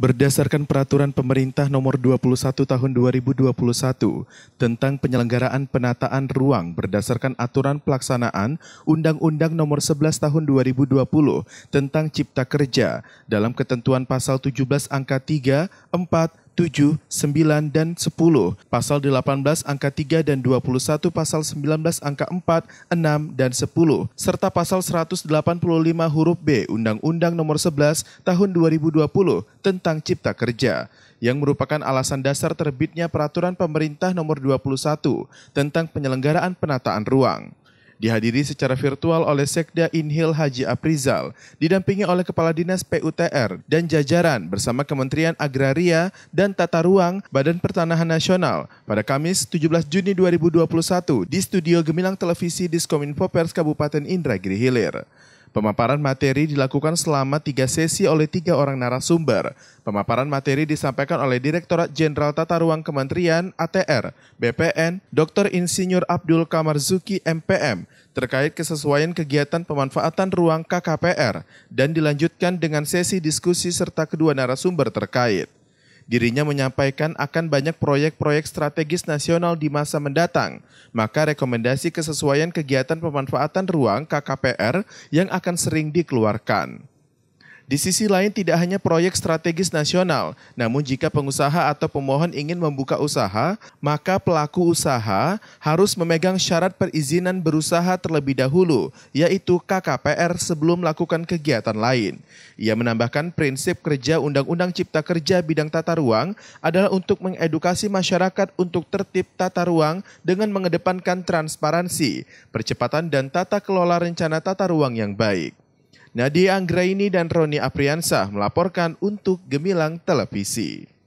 Berdasarkan peraturan pemerintah nomor 21 tahun 2021 tentang penyelenggaraan penataan ruang berdasarkan aturan pelaksanaan Undang-Undang nomor 11 tahun 2020 tentang Cipta Kerja dalam ketentuan pasal 17 angka 3, 4, 7, 9, dan 10, pasal 18 angka 3 dan 21 pasal 19 angka 4, 6, dan 10, serta pasal 185 huruf B Undang-Undang nomor 11 tahun 2020 tentang Cipta Kerja yang merupakan alasan dasar terbitnya peraturan pemerintah nomor 21 tentang penyelenggaraan penataan ruang dihadiri secara virtual oleh Sekda Inhil Haji Aprizal, didampingi oleh Kepala Dinas PUTR dan jajaran bersama Kementerian Agraria dan Tata Ruang Badan Pertanahan Nasional pada Kamis 17 Juni 2021 di Studio Gemilang Televisi Diskominfo Pers Kabupaten Indragiri Hilir. Pemaparan materi dilakukan selama tiga sesi oleh tiga orang narasumber. Pemaparan materi disampaikan oleh Direktorat Jenderal Tata Ruang Kementerian ATR, BPN, Dr. Insinyur Abdul Kamarzuki MPM, terkait kesesuaian kegiatan pemanfaatan ruang KKPR, dan dilanjutkan dengan sesi diskusi serta kedua narasumber terkait. Dirinya menyampaikan akan banyak proyek-proyek strategis nasional di masa mendatang, maka rekomendasi kesesuaian kegiatan pemanfaatan ruang KKPR yang akan sering dikeluarkan. Di sisi lain tidak hanya proyek strategis nasional, namun jika pengusaha atau pemohon ingin membuka usaha, maka pelaku usaha harus memegang syarat perizinan berusaha terlebih dahulu, yaitu KKPR sebelum melakukan kegiatan lain. Ia menambahkan prinsip kerja Undang-Undang Cipta Kerja bidang tata ruang adalah untuk mengedukasi masyarakat untuk tertib tata ruang dengan mengedepankan transparansi, percepatan dan tata kelola rencana tata ruang yang baik. Nadia Anggraini dan Roni Apriansah melaporkan untuk Gemilang Televisi.